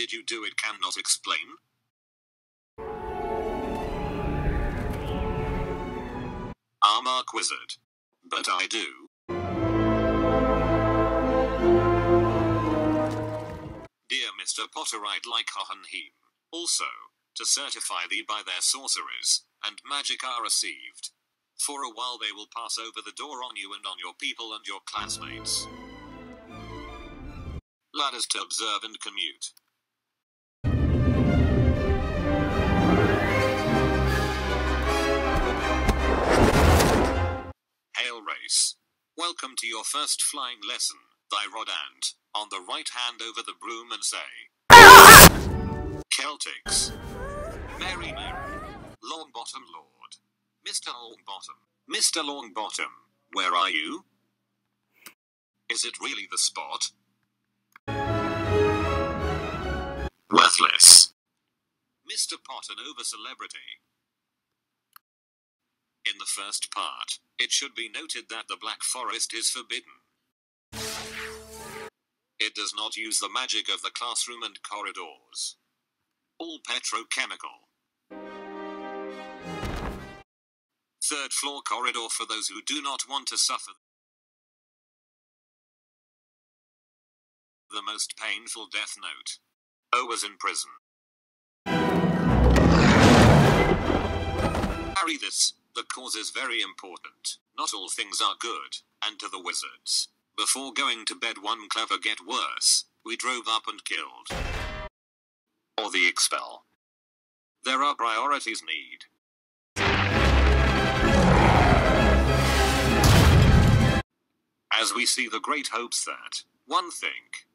did you do it cannot explain? I'm Ark Wizard. But I do. Dear Mr. Potter, I'd like Hohenheim. Also, to certify thee by their sorceries, and magic are received. For a while they will pass over the door on you and on your people and your classmates. Ladders to observe and commute. Welcome to your first flying lesson, thy rod and, On the right hand over the broom and say. Celtics. Mary Mary. Longbottom Lord. Mr. Longbottom. Mr. Longbottom, where are you? Is it really the spot? Worthless. Mr. Potter over celebrity. In the first part, it should be noted that the Black Forest is forbidden. It does not use the magic of the classroom and corridors. All petrochemical. Third floor corridor for those who do not want to suffer the most painful death note. O was in prison. Harry, this, the cause is very important. Not all things are good, and to the wizards. Before going to bed, one clever get worse. We drove up and killed. Or the expel. There are priorities need. As we see the great hopes that, one think,